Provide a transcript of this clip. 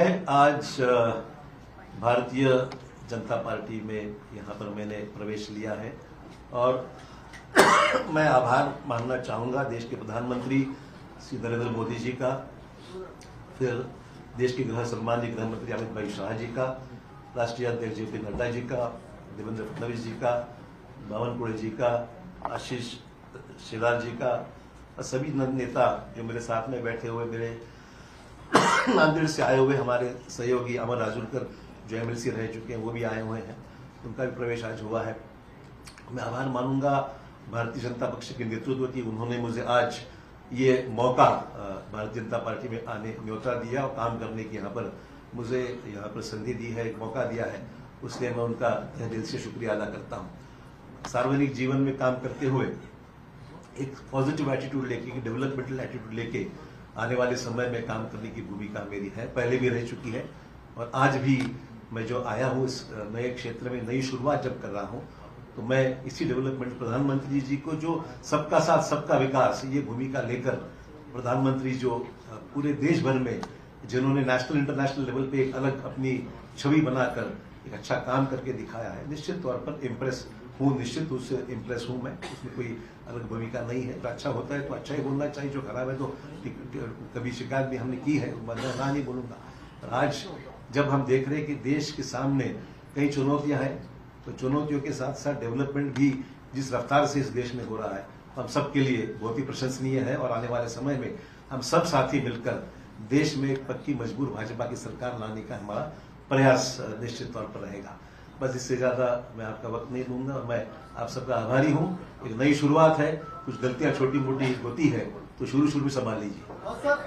आज भारतीय जनता पार्टी में यहाँ पर मैंने प्रवेश लिया है और मैं आभार मानना चाहूँगा देश के प्रधानमंत्री श्री नरेंद्र मोदी जी का, फिर देश के गृह सम्मानीय गृह मंत्री अमित भाई शाह जी का, राष्ट्रीय अध्यक्ष जे पी नड्डा जी का, देवेंद्र फडणवीस जी का बावनकुड़े जी का, आशीष शेलार जी का, और सभी नेता जो मेरे साथ में बैठे हुए मेरे नांदेड़ से आए हुए हमारे सहयोगी अमर राजूरकर जो एमएलसी रह चुके हैं, वो भी आए हुए हैं। उनका भी प्रवेश आज हुआ है। मैं आभार मानूँगा भारतीय जनता पक्ष के नेतृत्व की। उन्होंने मुझे आज ये मौका भारतीय जनता पार्टी में आने, न्योता दिया और काम करने की यहाँ पर मुझे यहाँ पर संधि दी है, एक मौका दिया है। उसलिए मैं उनका तहे दिल से शुक्रिया अदा करता हूँ। सार्वजनिक जीवन में काम करते हुए एक पॉजिटिव एटीट्यूड लेके डेवलपमेंटल एटीट्यूड लेके आने वाले समय में काम करने की भूमिका मेरी है, पहले भी रह चुकी है और आज भी मैं जो आया हूँ इस नए क्षेत्र में, नई शुरुआत जब कर रहा हूँ तो मैं इसी डेवलपमेंट प्रधानमंत्री जी को जो सबका साथ, सबका विकास, ये भूमिका लेकर प्रधानमंत्री जो पूरे देश भर में, जिन्होंने नेशनल इंटरनेशनल लेवल पे एक अलग अपनी छवि बनाकर एक अच्छा काम करके दिखाया है। निश्चित तौर पर इम्प्रेस हूँ, निश्चित रूप से इम्प्रेस हूँ मैं। उसमें कोई अलग भूमिका नहीं है। तो अच्छा होता है तो अच्छा ही बोलना चाहिए। जो खराब है तो कभी शिकायत भी हमने की है मैं ना नहीं बोलूँगा। और आज जब हम देख रहे हैं कि देश के सामने कई चुनौतियाँ हैं तो चुनौतियों के साथ साथ डेवलपमेंट भी जिस रफ्तार से इस देश में हो रहा है, हम सबके लिए बहुत ही प्रशंसनीय है। और आने वाले समय में हम सब साथी मिलकर देश में एक पक्की मजबूर भाजपा की सरकार लाने का हमारा प्रयास निश्चित तौर पर रहेगा। बस इससे ज़्यादा मैं आपका वक्त नहीं दूँगा और मैं आप सबका आभारी हूँ। एक नई शुरुआत है, कुछ गलतियाँ छोटी मोटी होती है तो शुरू शुरू में संभाल लीजिए।